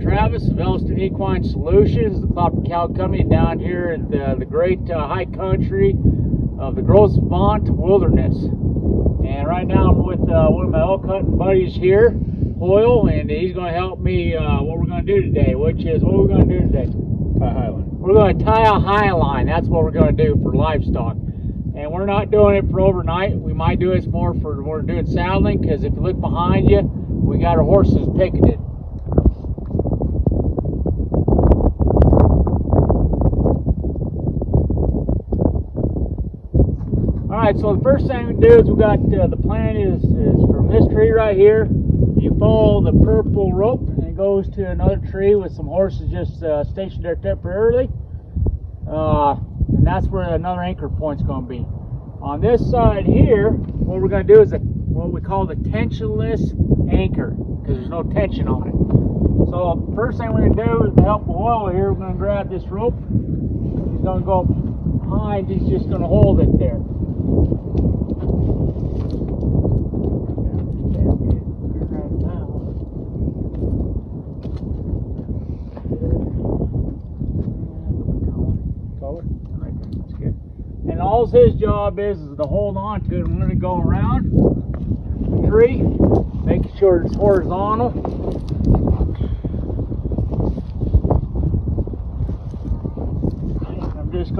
Travis of Elliston Equine Solutions, the Clopton Cattle Company down here in the, the great uh, high country of the Gros Ventre Wilderness. And right now I'm with uh, one of my elk hunting buddies here, Hoyle, and he's going to help me uh, what we're going to do today, which is, what we're going to do today? Tie Highline. We're going to tie a high line. That's what we're going to do for livestock. And we're not doing it for overnight. We might do it more for we're doing saddling because if you look behind you, we got our horses picketed. All right, so the first thing we do is we got uh, the plan is, is from this tree right here. You follow the purple rope and it goes to another tree with some horses just uh, stationed there temporarily. Uh, and that's where another anchor point's going to be. On this side here, what we're going to do is a, what we call the tensionless anchor because there's no tension on it. So first thing we're going to do is help Hoyle here, we're going to grab this rope. He's going to go behind, he's just going to hold it there. All his job is is to hold on to it. I'm going go around the tree, making sure it's horizontal.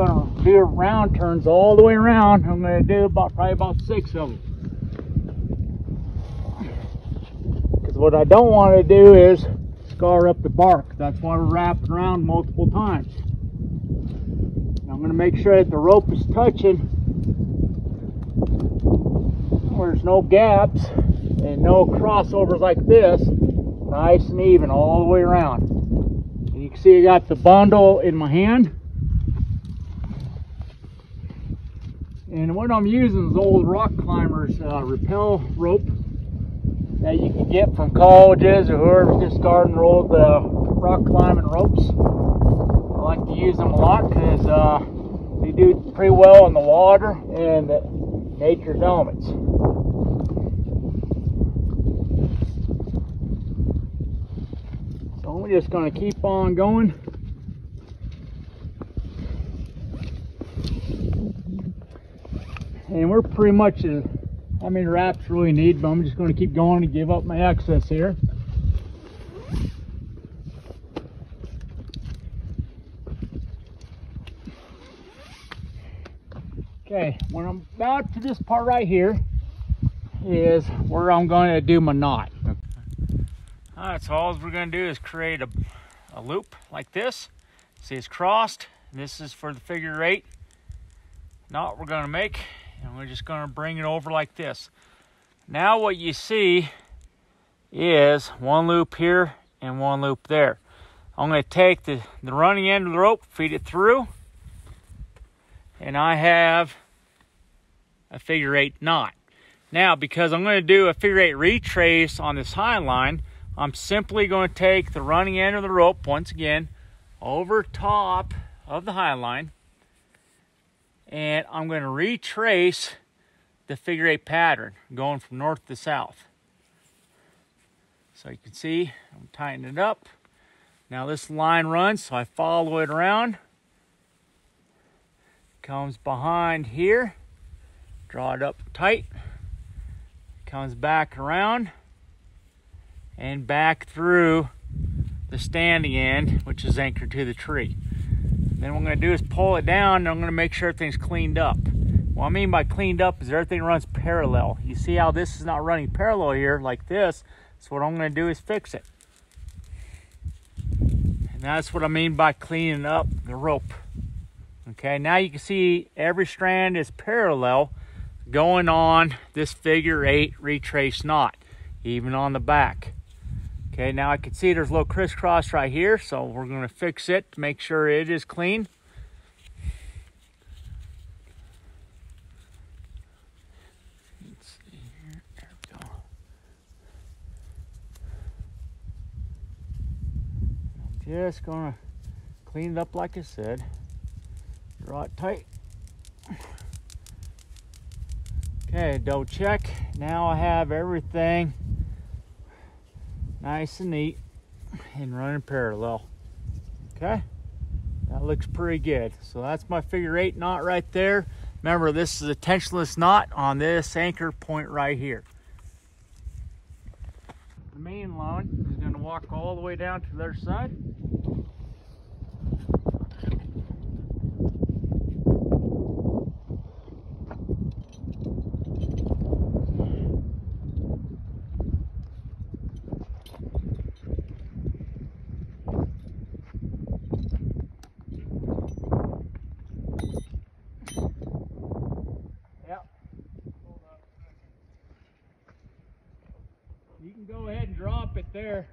To do round turns all the way around. I'm to do about probably about six of them. Because what I don't want to do is scar up the bark. That's why we're wrapping around multiple times. I'm to make sure that the rope is touching where there's no gaps and no crossovers like this. Nice and even all the way around. And you can see I got the bundle in my hand. And what I'm using is old rock climbers uh, rappel rope that you can get from colleges or whoever's just starting old uh, rock climbing ropes. I like to use them a lot because uh, they do pretty well in the water and the nature's elements. So I'm just going to keep on going. And we're pretty much as how many wraps really need, but I'm just going to keep going and give up my excess here. Okay, when I'm about to this part right here is where I'm going to do my knot. All right, so all we're going to do is create a, a loop like this. See, it's crossed. This is for the figure eight knot we're going to make, and we're just going to bring it over like this. Now what you see is one loop here and one loop there. I'm going to take the, the running end of the rope, feed it through, and I have a figure eight knot. Now, because I'm going to do a figure eight retrace on this high line, I'm simply going to take the running end of the rope once again over top of the high line, and I'm going to retrace the figure eight pattern going from north to south. So you can see I'm tightening it up. Now this line runs, so I follow it around. Comes behind here, draw it up tight. Comes back around and back through the standing end, which is anchored to the tree. Then what I'm going to do is pull it down and I'm going to make sure everything's cleaned up. What I mean by cleaned up is everything runs parallel. You see how this is not running parallel here like this. So what I'm going to do is fix it. And that's what I mean by cleaning up the rope. Okay, now you can see every strand is parallel going on this figure eight retrace knot, even on the back. Okay, now I can see there's a little crisscross right here, so we're gonna fix it to make sure it is clean. Let's see here, there we go. I'm just gonna clean it up like I said. Draw it tight. Okay, double check. Now I have everything nice and neat and running parallel. Okay, that looks pretty good. So that's my figure eight knot right there. Remember, this is a tensionless knot on this anchor point right here. The main line is going to walk all the way down to their side. You can go ahead and drop it there.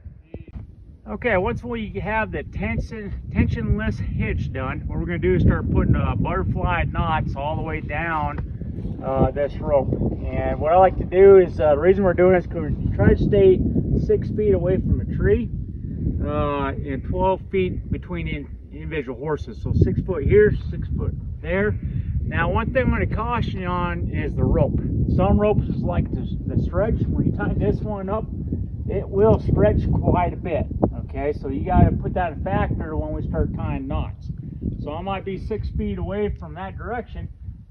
Okay, once we have the tension tensionless hitch done, what we're going to do is start putting uh, butterfly knots all the way down uh, this rope. And what I like to do is, uh, the reason we're doing this is we try to stay six feet away from a tree uh, and 12 feet between in, individual horses. So six foot here, six foot there. Now, one thing I'm to caution you on is the rope. Some ropes is like the, the stretch. When you tie this one up, it will stretch quite a bit. Okay, so you got to put that in factor when we start tying knots. So I might be six feet away from that direction,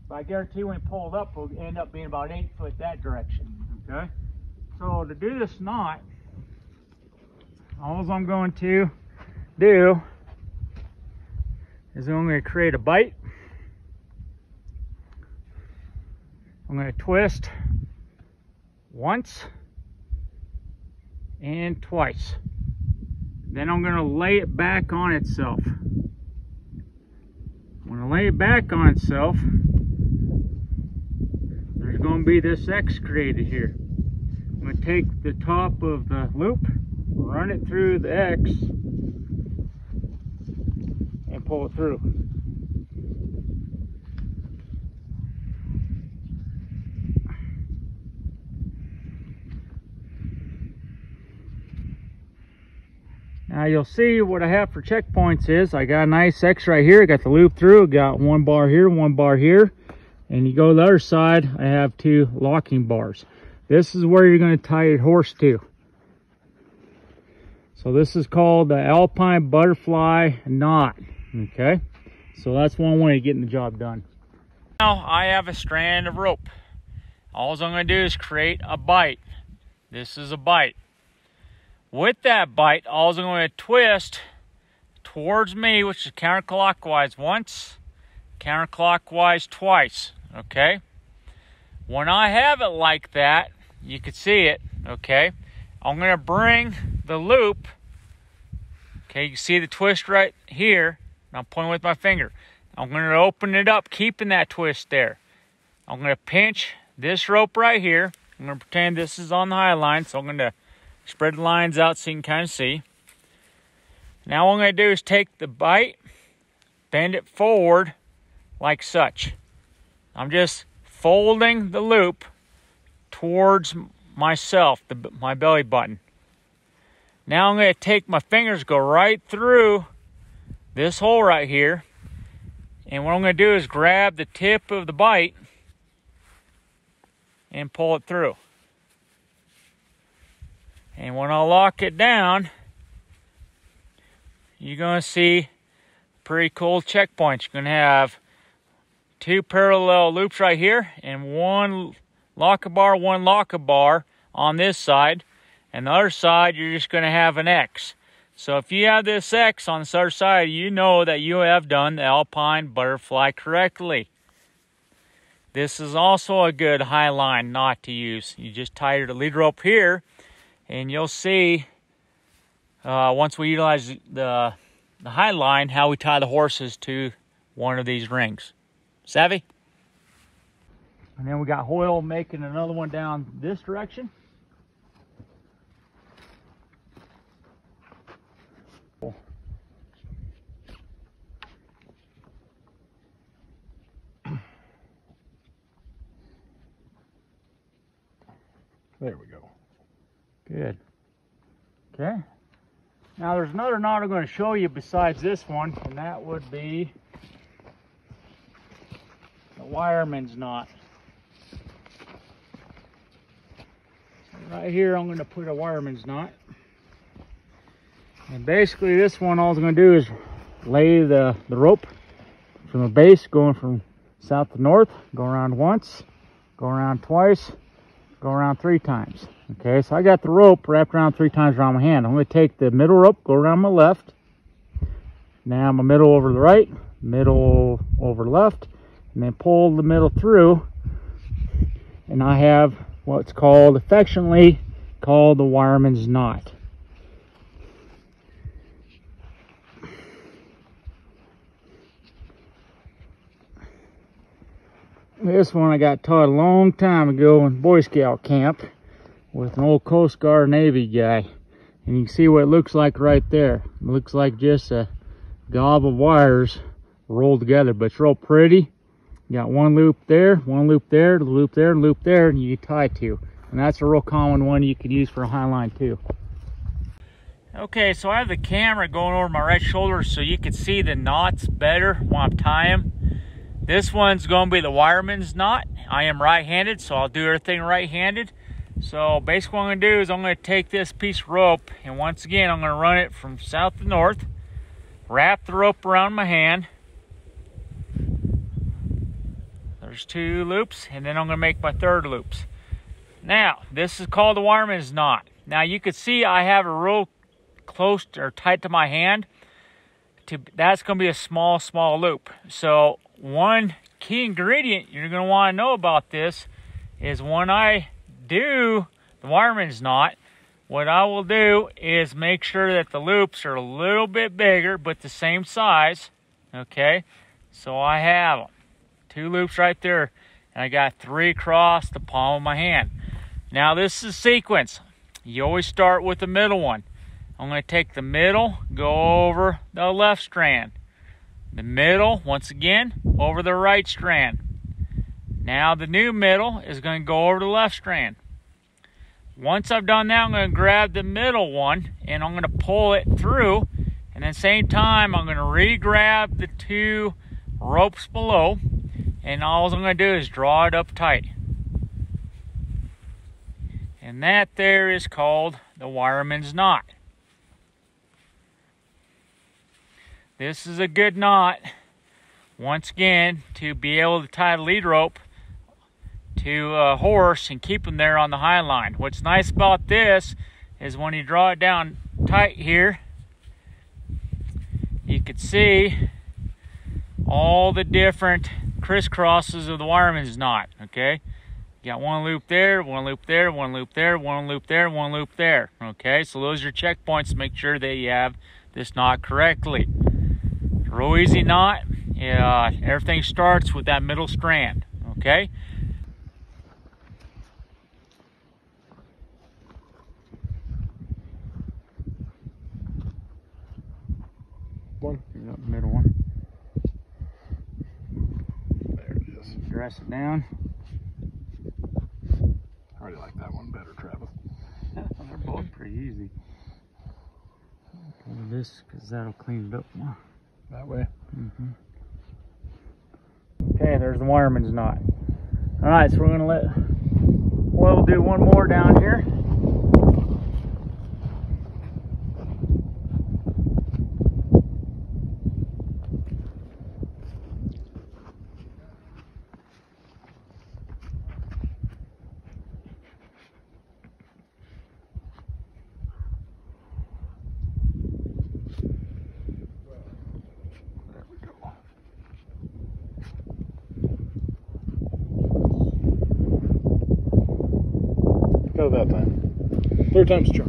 but I guarantee when we pull it up, we'll end up being about eight foot that direction. Okay, so to do this knot, all I'm going to do is I'm going to create a bite. I'm going to twist once and twice. Then I'm going to lay it back on itself. When I lay it back on itself, there's going to be this X created here. I'm to take the top of the loop, run it through the X, and pull it through. Now you'll see what I have for checkpoints is I got a nice X right here. I got the loop through. Got one bar here, one bar here. And you go the other side, I have two locking bars. This is where you're going to tie your horse to. So this is called the Alpine Butterfly Knot. Okay, so that's one way of getting the job done. Now I have a strand of rope. All I'm going to do is create a bite. This is a bite. With that bite, all I'm going to twist towards me, which is counterclockwise once, counterclockwise twice, okay? When I have it like that, you can see it, okay? I'm going to bring the loop, okay, you see the twist right here. I'm pointing with my finger. I'm going to open it up, keeping that twist there. I'm going to pinch this rope right here. I'm going to pretend this is on the high line, so I'm going to Spread the lines out so you can kind of see. Now what I'm going to do is take the bite, bend it forward like such. I'm just folding the loop towards myself, the, my belly button. Now I'm going to take my fingers, go right through this hole right here. And what I'm going to do is grab the tip of the bite and pull it through. And when I lock it down, you're going to see pretty cool checkpoints. You're going to have two parallel loops right here and one locker bar, one locker bar on this side. And the other side, you're just going to have an X. So if you have this X on this other side, you know that you have done the alpine butterfly correctly. This is also a good high line knot to use. You just tie your lead rope here and you'll see uh, once we utilize the, the high line how we tie the horses to one of these rings. Savvy? And then we got Hoyle making another one down this direction. There we go. Good. Okay. Now there's another knot I'm going to show you besides this one, and that would be the wireman's knot. So right here I'm going to put a wireman's knot. And basically this one all I'm going to do is lay the, the rope from the base going from south to north, go around once, go around twice, go around three times. Okay, so I got the rope wrapped around three times around my hand. I'm going to take the middle rope, go around my left. Now my middle over the right, middle over left, and then pull the middle through. And I have what's called, affectionately called the wireman's knot. This one I got taught a long time ago in Boy Scout camp with an old Coast Guard Navy guy. And you can see what it looks like right there. It looks like just a gob of wires rolled together, but it's real pretty. You got one loop there, one loop there, loop there, loop there, and you tie to. And that's a real common one you could use for a high line too. Okay, so I have the camera going over my right shoulder so you can see the knots better while I'm tying them. this one's going to be the wireman's knot. I am right-handed, so I'll do everything right-handed. So basically what I'm going to do is I'm going to take this piece of rope, and once again, I'm going to run it from south to north, wrap the rope around my hand. There's two loops, and then I'm going to make my third loops. Now, this is called the wireman's knot. Now, you can see I have it real close or tight to my hand. To, that's going to be a small, small loop. So one key ingredient you're going to want to know about this is when I do the wireman's knot, what I will do is make sure that the loops are a little bit bigger but the same size. Okay, so I have. Two loops right there, and I got three across the palm of my hand. Now this is sequence. You always start with the middle one. I'm going to take the middle, go over the left strand. The middle, once again, over the right strand. Now the new middle is going to go over the left strand. Once I've done that, I'm going to grab the middle one and I'm going to pull it through. And at the same time, I'm going to re-grab the two ropes below. And all I'm going to do is draw it up tight. And that there is called the wireman's knot. This is a good knot, once again, to be able to tie the lead rope to a horse and keep them there on the high line. What's nice about this is when you draw it down tight here, you can see all the different crisscrosses of the wireman's knot, okay? You got one loop there, one loop there, one loop there, one loop there, one loop there, okay? So those are your checkpoints to make sure that you have this knot correctly. Real easy knot. Yeah, everything starts with that middle strand, okay? One. middle one. There it is. Dress it down. I already like that one better, Travis. They're both pretty easy. Pull this because that'll clean it up more. That way. Mm -hmm. Okay, there's the wireman's knot. All right, so we're gonna let Hoyle do one more down here. that time. Third time's a charm.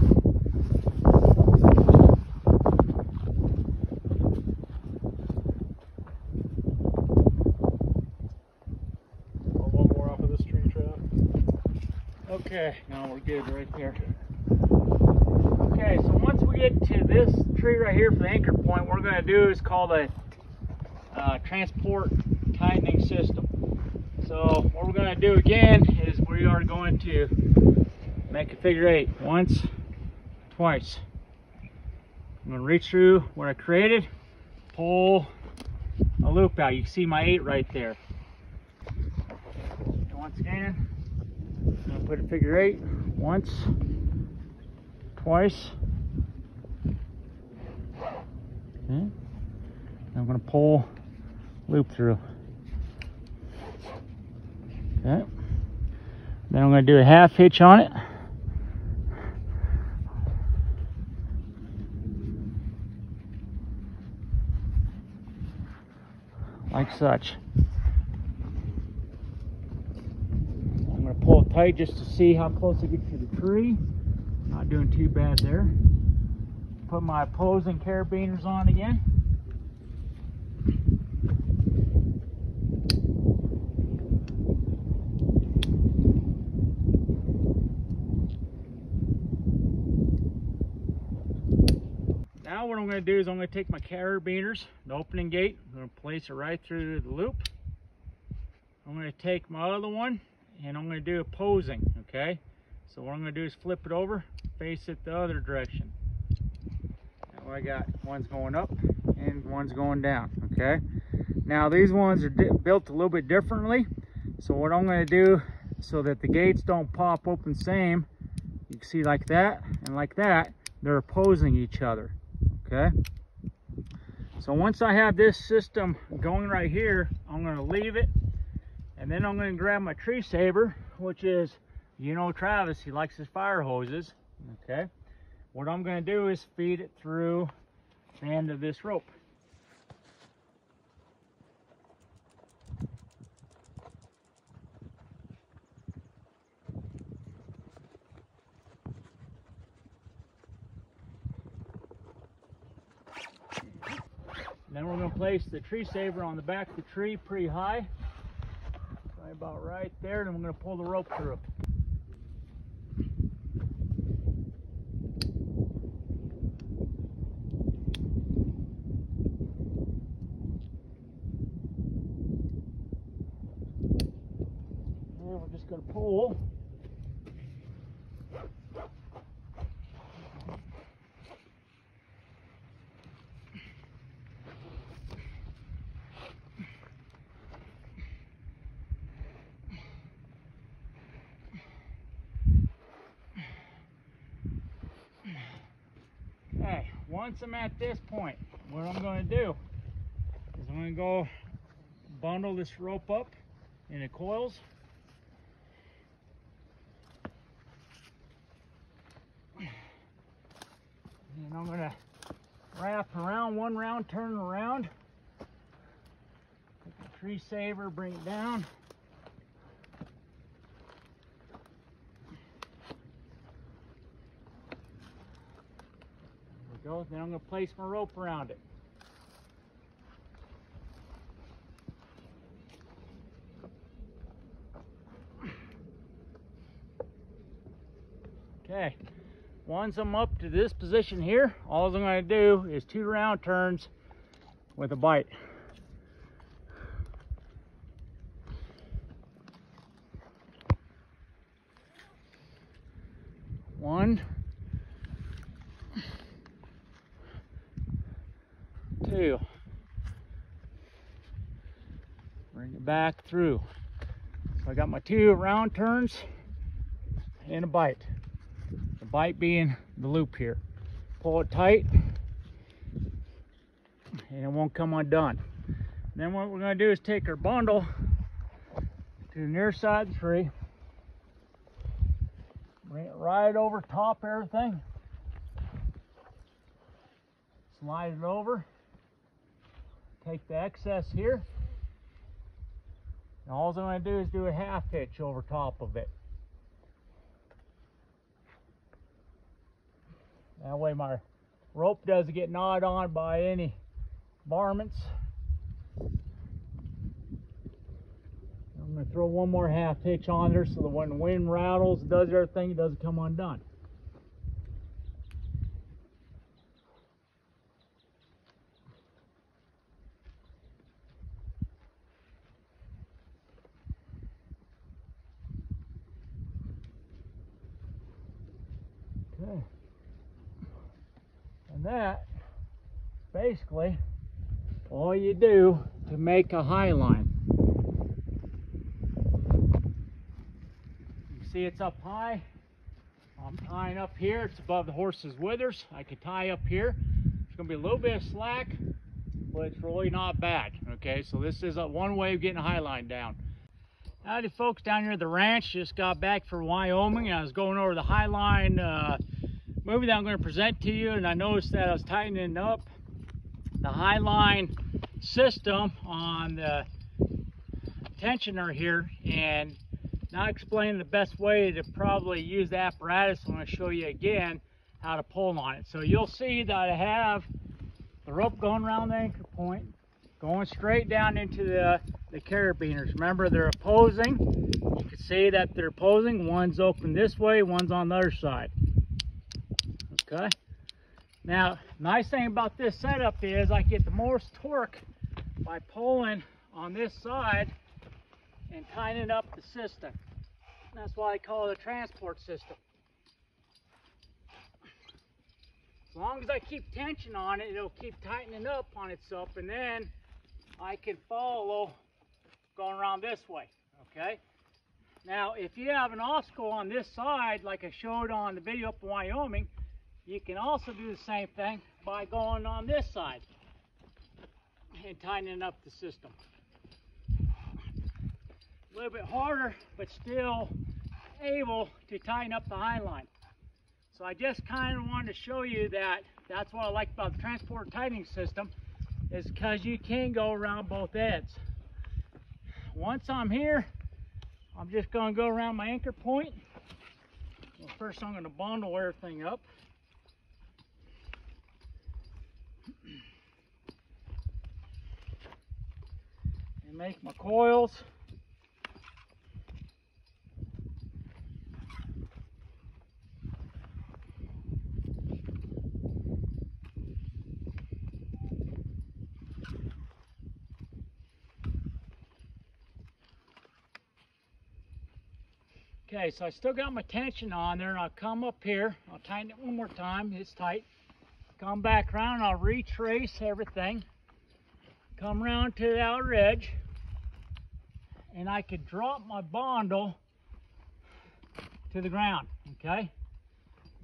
One more off of this tree trap. Okay, now we're good right there. Okay, so once we get to this tree right here for the anchor point, what we're going to do is call the uh, transport tightening system. So what we're going to do again is we are going to make a figure eight once, twice. I'm gonna reach through what I created, pull a loop out. You can see my eight right there. And once again, I'm gonna put a figure eight once, twice. Okay. I'm gonna pull loop through. Okay. Then I'm gonna do a half hitch on it. Like such. I'm gonna pull it tight just to see how close I get to the tree. Not doing too bad there. Put my opposing carabiners on again. To do is I'm going to take my carabiners, the opening gate, I'm to place it right through the loop. I'm going to take my other one and I'm going to do opposing, okay? So what I'm going to do is flip it over, face it the other direction. Now I got one's going up and one's going down, okay? Now these ones are built a little bit differently. So what I'm going to do so that the gates don't pop open same, you can see like that and like that, they're opposing each other okay? So once I have this system going right here I'm going to leave it and then I'm going to grab my tree saver which is you know Travis he likes his fire hoses okay? What I'm going to do is feed it through the end of this rope Then we're going to place the tree saver on the back of the tree pretty high. Right about right there. Then we're going to pull the rope through. And we're just going to pull. Okay, once I'm at this point, what I'm going to do is I'm going to go bundle this rope up into coils. And I'm going to wrap around one round, turn around. Take the tree saver, bring it down. Then I'm going to place my rope around it. Okay, once I'm up to this position here, all I'm going to do is two round turns with a bite. One, two. Bring it back through. So I got my two round turns and a bite. The bite being the loop here. Pull it tight and it won't come undone. Then what we're going to do is take our bundle to the near side of the tree. Bring it right over top everything. Slide it over take the excess here. And all I'm going to do is do a half hitch over top of it. That way my rope doesn't get gnawed on by any varmints. I'm going to throw one more half hitch on there so that when the wind rattles, does everything, it doesn't come undone. Okay. And that basically all you do to make a high line. You see it's up high. I'm tying up here. It's above the horse's withers. I could tie up here. There's gonna be a little bit of slack, but it's really not bad. Okay, so this is a one way of getting a high line down. Howdy folks down here at the ranch. Just got back from Wyoming. I was going over the high line uh, movie that I'm going to present to you and I noticed that I was tightening up the high line system on the tensioner here and not explaining the best way to probably use the apparatus. I'm going to show you again how to pull on it. So you'll see that I have the rope going around the anchor point, going straight down into the, the carabiners. Remember, they're opposing. You can see that they're opposing. One's open this way, one's on the other side. Okay. Now, nice thing about this setup is I get the most torque by pulling on this side and tightening up the system. That's why I call it a transport system. As long as I keep tension on it, it'll keep tightening up on itself and then I can follow going around this way, okay? Now, if you have an obstacle on this side, like I showed on the video up in Wyoming, you can also do the same thing by going on this side and tightening up the system. A little bit harder, but still able to tighten up the high line. So I just kind of wanted to show you that that's what I like about the transport tightening system is because you can go around both ends. Once I'm here, I'm just going to go around my anchor point. Well, first I'm going to bundle everything up. And make my coils. Okay, so I still got my tension on there and I'll come up here, I'll tighten it one more time, it's tight. Come back around I'll retrace everything come around to the outer edge and I could drop my bundle to the ground, okay?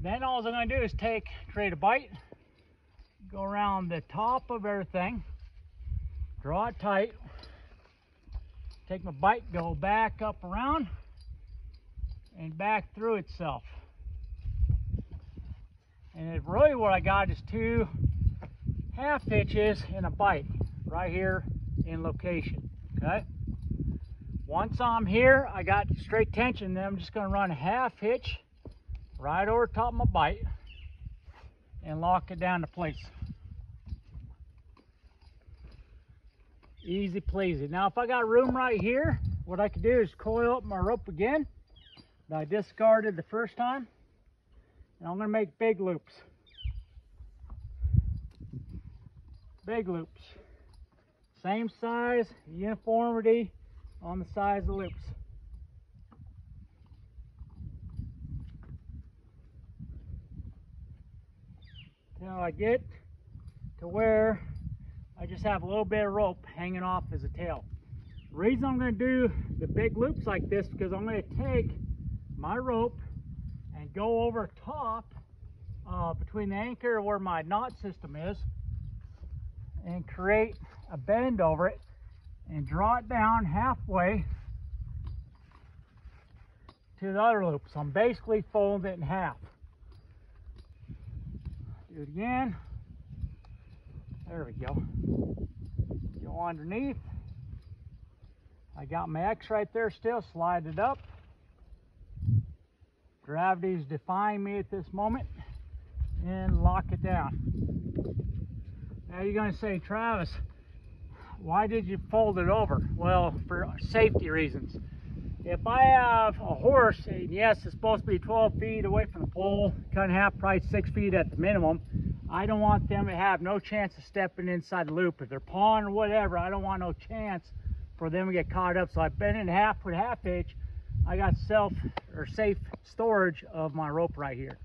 Then all I'm gonna do is take, create a bite, go around the top of everything, draw it tight, take my bite, go back up around and back through itself. And really what I got is two half hitches and a bite right here in location, okay? Once I'm here, I got straight tension, then I'm just gonna run a half hitch right over top of my bite and lock it down to place. Easy pleasy. Now if I got room right here, what I could do is coil up my rope again that I discarded the first time. And I'm gonna make big loops. Big loops. Same size, uniformity on the size of the loops. Till I get to where I just have a little bit of rope hanging off as a tail. The reason I'm going to do the big loops like this because I'm going to take my rope and go over top uh, between the anchor where my knot system is and create a bend over it and draw it down halfway to the other loop. So I'm basically folding it in half. Do it again. There we go. Go underneath. I got my X right there still, slide it up. Gravity's defying me at this moment and lock it down. Now you're going to say, Travis, why did you fold it over? Well, for safety reasons. If I have a horse, and yes, it's supposed to be 12 feet away from the pole, cut in half, probably six feet at the minimum, I don't want them to have no chance of stepping inside the loop. If they're pawing or whatever, I don't want no chance for them to get caught up. So I bent it in half with half hitch. I got self or safe storage of my rope right here.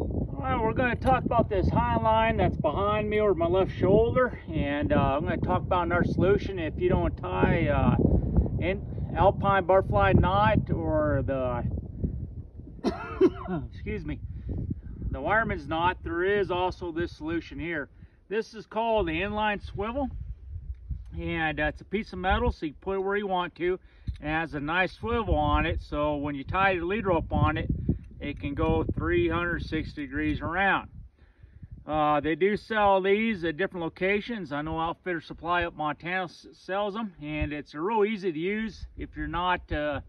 All right, we're going to talk about this high line that's behind me over my left shoulder, and uh, I'm going to talk about another solution if you don't tie uh, in alpine butterfly knot or the excuse me the wireman's knot. There is also this solution here. This is called the inline swivel, and uh, it's a piece of metal, so you put it where you want to. It has a nice swivel on it, so when you tie the lead rope on it, it can go 360 degrees around. Uh, they do sell these at different locations. I know Outfitter Supply up Montana sells them, and it's real easy to use if you're not uh,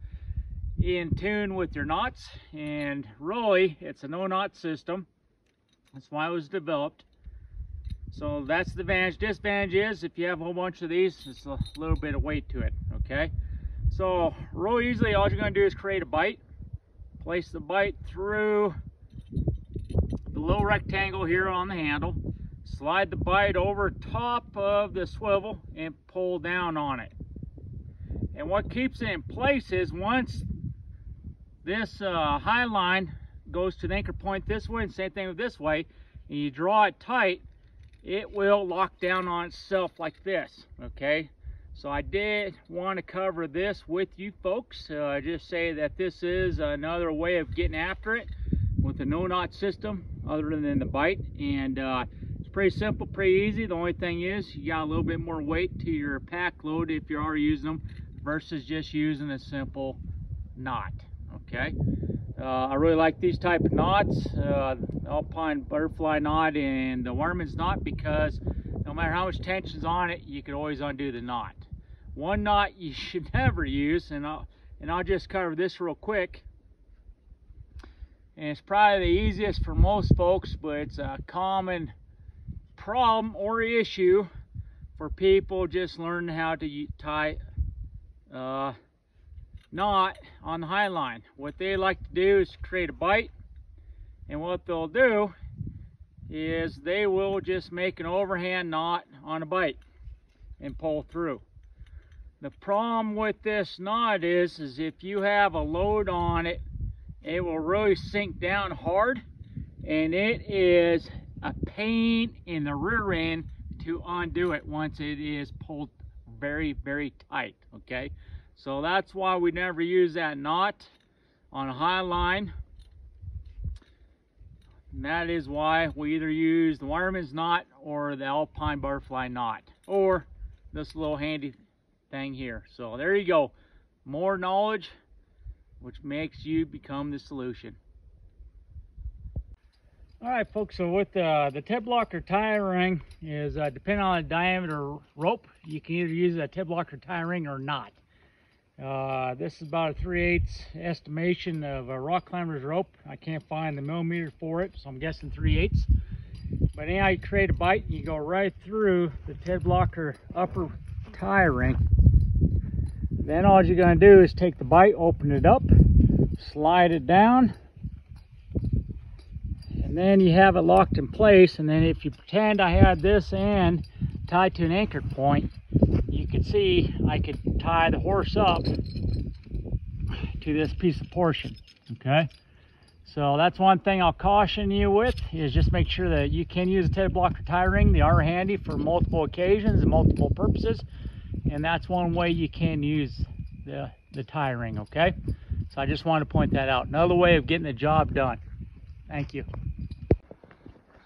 in tune with your knots. And really, it's a no-knot system. That's why it was developed. So that's the advantage. Disadvantage is if you have a whole bunch of these, it's a little bit of weight to it, okay? So real easily, all you're gonna do is create a bite place the bite through the little rectangle here on the handle, slide the bite over top of the swivel and pull down on it. And what keeps it in place is once this uh, high line goes to the anchor point this way and same thing with this way, and you draw it tight, it will lock down on itself like this, okay? So I did want to cover this with you folks. Uh, just say that this is another way of getting after it with a no-knot system other than the bite. And uh, it's pretty simple, pretty easy. The only thing is you got a little bit more weight to your pack load if you are using them versus just using a simple knot, okay? Uh, I really like these type of knots, uh, Alpine Butterfly knot and the Wireman's knot because no matter how much tension's on it, you can always undo the knot. One knot you should never use, and I'll, and I'll just cover this real quick. And it's probably the easiest for most folks, but it's a common problem or issue for people just learning how to tie uh, knot on the high line. What they like to do is create a bite, and what they'll do is they will just make an overhand knot on a bite and pull through. The problem with this knot is, is if you have a load on it, it will really sink down hard and it is a pain in the rear end to undo it once it is pulled very, very tight, okay? So that's why we never use that knot on a high line. And that is why we either use the wireman's knot or the alpine butterfly knot or this little handy thing here. So there you go. More knowledge, which makes you become the solution. All right, folks, so with uh, the Ted Blocker tie ring is uh, depending on the diameter rope, you can either use a Ted Blocker tie ring or not. Uh, this is about a 3 8 estimation of a rock climber's rope. I can't find the millimeter for it, so I'm guessing 3 8 But anyhow, you create a bite, you go right through the Ted Blocker upper tie ring. Then all you're going to do is take the bite, open it up, slide it down, and then you have it locked in place. And then if you pretend I had this end tied to an anchor point, can see I could tie the horse up to this piece of portion, okay? So that's one thing I'll caution you with is just make sure that you can use a Ted Blocker tie ring. They are handy for multiple occasions and multiple purposes and that's one way you can use the, the tie ring, okay? So I just wanted to point that out. Another way of getting the job done. Thank you.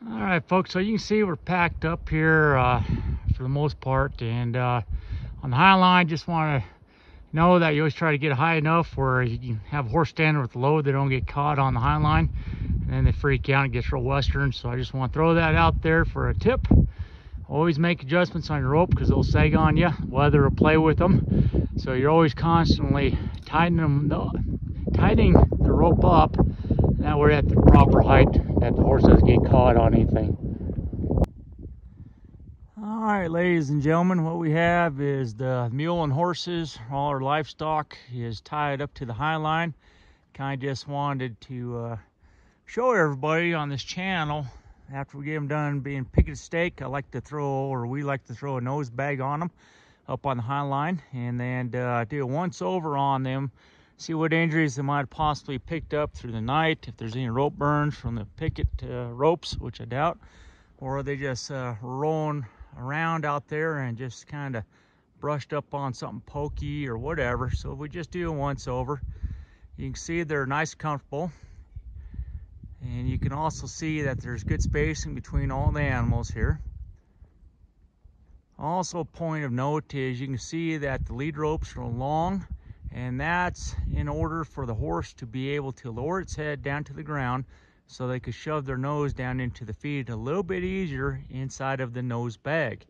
All right, folks, so you can see we're packed up here uh, for the most part. And uh, on the high line, just want to know that you always try to get high enough where you have horse standing with load. They don't get caught on the high line. And then they freak out and gets real western. So I just want to throw that out there for a tip. Always make adjustments on your rope because they'll sag on you. Weather will play with them. So you're always constantly tightening, them, tightening the rope up. That we're at the proper height that the horse doesn't get caught on anything. All right, ladies and gentlemen, what we have is the mule and horses, all our livestock is tied up to the high line. Kind of just wanted to uh, show everybody on this channel after we get them done being picketed stake, I like to throw, or we like to throw a nose bag on them up on the high line and then uh, do a once over on them see what injuries they might have possibly picked up through the night, if there's any rope burns from the picket uh, ropes, which I doubt, or are they just uh, rolling around out there and just kind of brushed up on something pokey or whatever. So we just do a once over. You can see they're nice and comfortable. And you can also see that there's good spacing between all the animals here. Also point of note is you can see that the lead ropes are long and that's in order for the horse to be able to lower its head down to the ground so they could shove their nose down into the feed a little bit easier inside of the nose bag.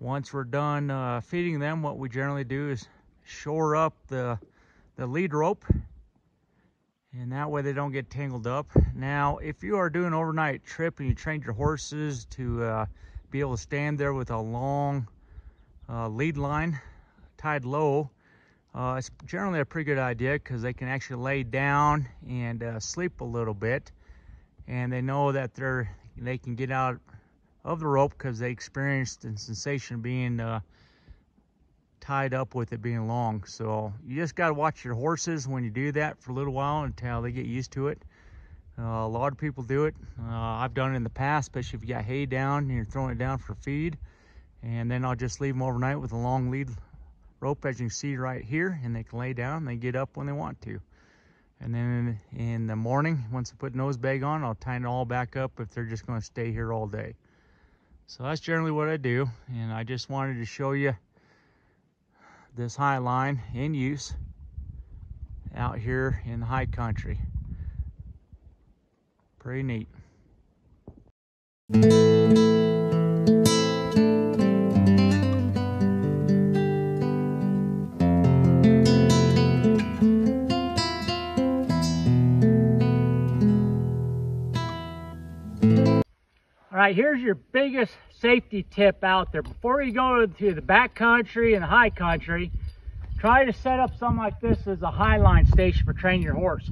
Once we're done uh, feeding them, what we generally do is shore up the, the lead rope and that way they don't get tangled up. Now, if you are doing overnight trip and you train your horses to uh, be able to stand there with a long uh, lead line tied low. Uh, it's generally a pretty good idea because they can actually lay down and uh, sleep a little bit and they know that they're they can get out of the rope because they experienced the sensation of being uh, tied up with it being long so you just got to watch your horses when you do that for a little while until they get used to it uh, a lot of people do it. Uh, I've done it in the past, especially if you got hay down and you're throwing it down for feed. And then I'll just leave them overnight with a long lead rope, as you can see right here, and they can lay down they get up when they want to. And then in the morning, once I put nose bag on, I'll tighten it all back up if they're just gonna stay here all day. So that's generally what I do. And I just wanted to show you this high line in use out here in the high country. Pretty neat. Right, here's your biggest safety tip out there. Before you go to the back country and the high country, try to set up something like this as a high line station for training your horse.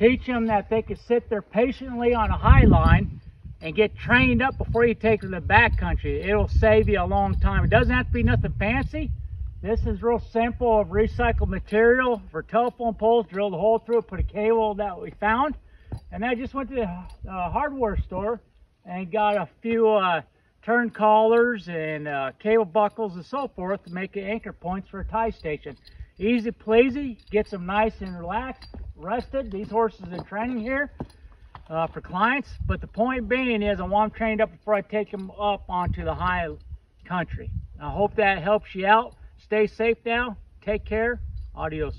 Teach them that they can sit there patiently on a high line and get trained up before you take to the back country. It'll save you a long time. It doesn't have to be nothing fancy. This is real simple of recycled material for telephone poles. Drilled a hole through it, put a cable that we found. And then I just went to the uh, hardware store and got a few uh, turn collars and uh, cable buckles and so forth to make anchor points for a tie station. Easy pleasy, gets them nice and relaxed rested. These horses are training here uh, for clients. But the point being is I want them trained up before I take them up onto the high country. I hope that helps you out. Stay safe now. Take care. Adios.